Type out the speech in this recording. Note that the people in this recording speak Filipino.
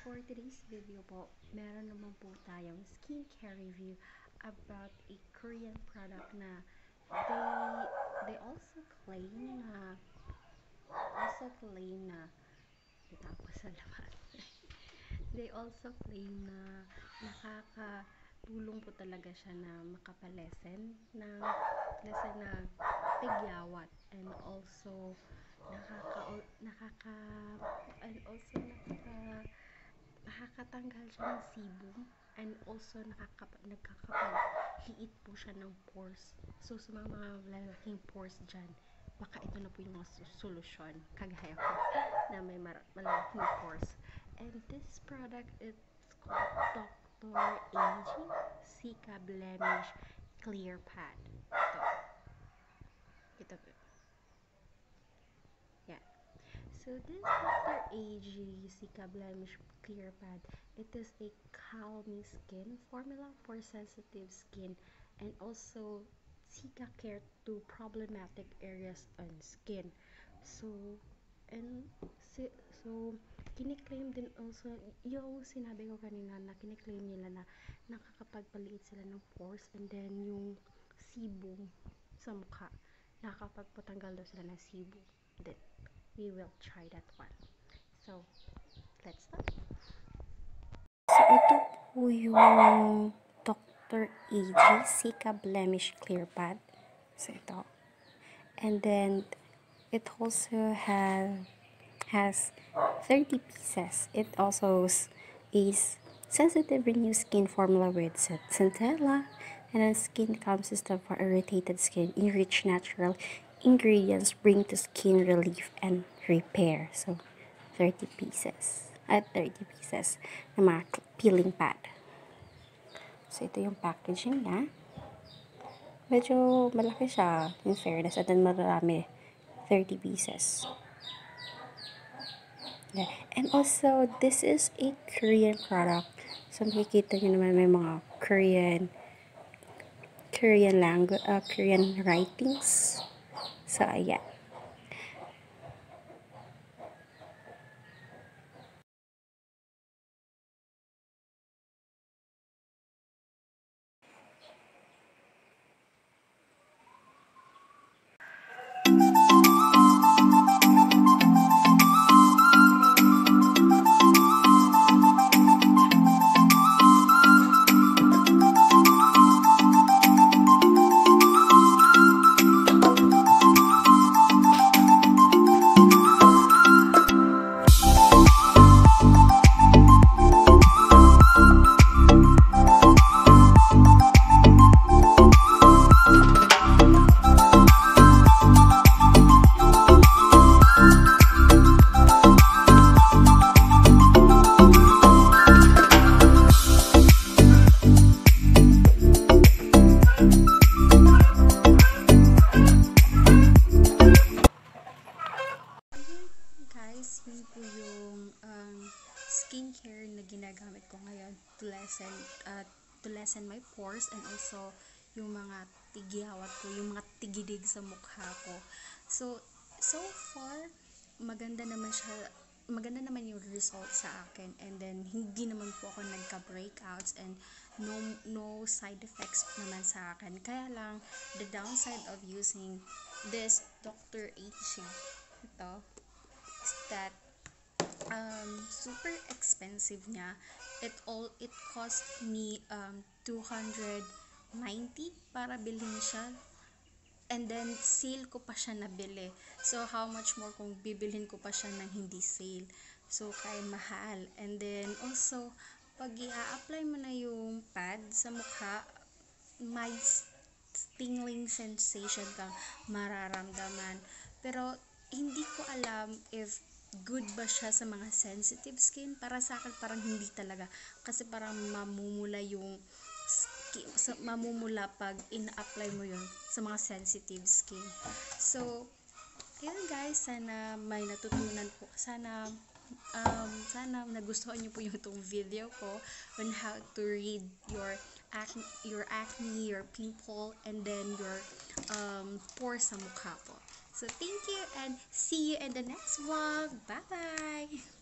For today's video po, meron naman po tayong skincare review about a Korean product na they they also claim na also claim na tapos sa lahat. they also claim na nakakatulong po talaga siya na makapalesen ng lesen na tigyawat and also nakaka nakaka and also nakaka nakakatanggal siya ng sebum and also nakakap nagkakapagliit po siya ng pores. So sa mga, mga lalaking pores dyan baka ito na po yung solusyon. Kagaya ko na may malalaking pores. And this product is called Dr. AG Sika Blemish Clear Pad. Ito. Ito yeah so this Dr. AG Sika Blemish Clear Pad. It is a calming skin formula for sensitive skin and also Sika care to problematic areas on skin. So and so kiniklaim din also yung sinabi ko kanina na kiniklaim nila na nakakapagpaliit sila ng pores and then yung sebum sa mukha. Nakakapagpatanggal daw sila ng sebum then we will try that one so let's start so ito po yung Dr. AG Sika Blemish Clear Pad so ito and then it also has has 30 pieces. It also is sensitive renew skin formula with centella and a skin calm system for irritated skin. Enrich natural ingredients bring to skin relief and repair. So 30 pieces. At 30 pieces na mga peeling pad. So ito yung packaging niya. Medyo malaki siya in fairness at then marami 30 pieces. Yeah. And also, this is a Korean product. So, makikita nyo naman may mga Korean Korean language, uh, Korean writings. So, yeah. Lessen, uh, to lessen my pores and also yung mga tigyawat ko, yung mga tigidig sa mukha ko. So, so far, maganda naman siya, maganda naman yung result sa akin and then hindi naman po ako nagka-breakouts and no, no side effects naman sa akin. Kaya lang, the downside of using this Dr. H ito, is that um, super expensive niya. It all it cost me um, 290 para bilhin siya. And then sale ko pa siya nabili. So how much more kung bibilhin ko pa siya ng hindi sale. So kaya mahal. And then also pag i-apply mo na yung pad sa mukha, may tingling sensation kang mararamdaman. Pero hindi ko alam if good ba siya sa mga sensitive skin. Para sa akin, parang hindi talaga. Kasi parang mamumula yung skin, mamumula pag in-apply mo yun sa mga sensitive skin. So, yun guys, sana may natutunan po. Sana um, sana nagustuhan niyo po yung itong video ko on how to read your acne, your acne, your pimple, and then your um, pores sa mukha po. So, thank you and see you in the next vlog. Bye-bye!